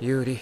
有利